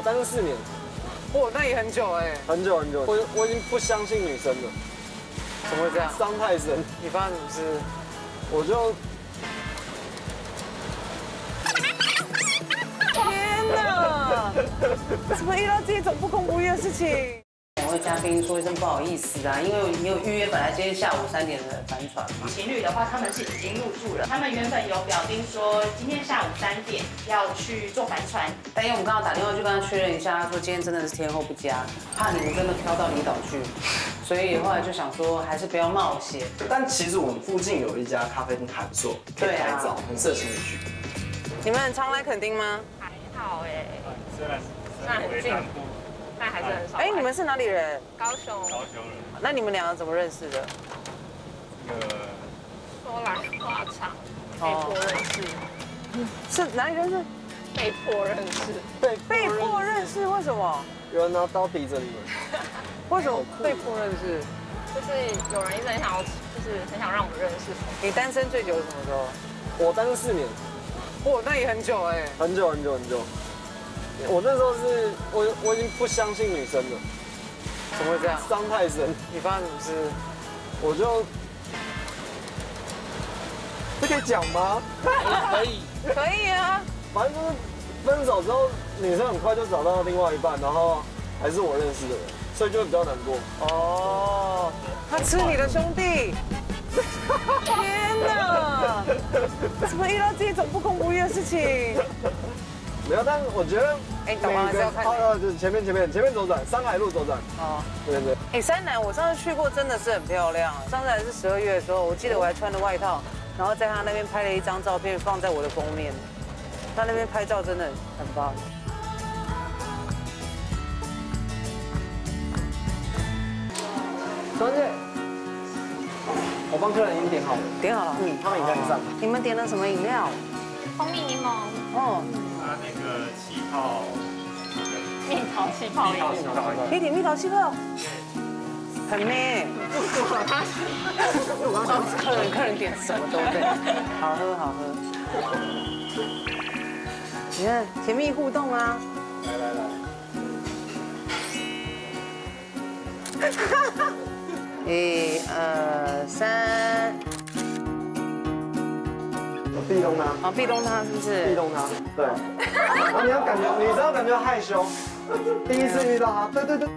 我单身四年，哇，那也很久哎，很久很久，我我已经不相信女生了，怎么会这样？伤太深，你发生什么事？我就 天哪！怎么遇到这种不公不义的事情？我会嘉宾说一声不好意思啊，因为你有预约本来今天下午三点的帆船嘛。情侣的话，他们是已经入住了。他们原本有表定说今天下午三点要去坐帆船，但因为我们刚刚打电话去跟他确认一下，他说今天真的是天候不佳，怕你们真的飘到离岛去，所以后来就想说还是不要冒险。但其实我们附近有一家咖啡厅还不错，可以拍照，很适合情侣去。你们很常来垦丁吗？还好哎，虽然虽然很近，但还是很少来。哎，你们是哪里人？高雄高雄人，那你们两个怎么认识的？这个说来话长，被迫认识，是哪里认识？被迫认识。被被迫认识？为什么？有人拿刀逼着你们，为什么被迫认识？就是有人一直很想要，就是很想让我们认识。你单身最久是什么时候？我单身四年，哇，那也很久哎。很久很久很久。我那时候是我我已经不相信女生了，怎么会这样？伤太深，你发生什么事？我就这可以讲吗？可以，可以啊。反正就是分手之后，女生很快就找到另外一半，然后还是我认识的人，所以就比较难过。哦，他吃你的兄弟。天哪！怎么遇到这种不公不义的事情？没有，但我觉得哎懂吗还是要看哦，就是前面前面前面左转，山海路左转，哦，对对对。哎，山南我上次去过，真的是很漂亮。上次还是十二月的时候，我记得我还穿着外套，然后在他那边拍了一张照片，放在我的封面。他那边拍照真的很棒。小姐，我帮客人已经点好了，点好了，嗯，他们已经在上。你们点了什么饮料？蜂蜜柠檬、气泡饮。你点蜜桃气泡，很 man。客人客人点什么都对，好喝好喝。你看甜蜜互动啊，来来来，一二三，我壁咚他，好壁咚他是不是壁？咚他，对。然后你要感觉，你知道感觉害羞，第一次遇到啊，对对对。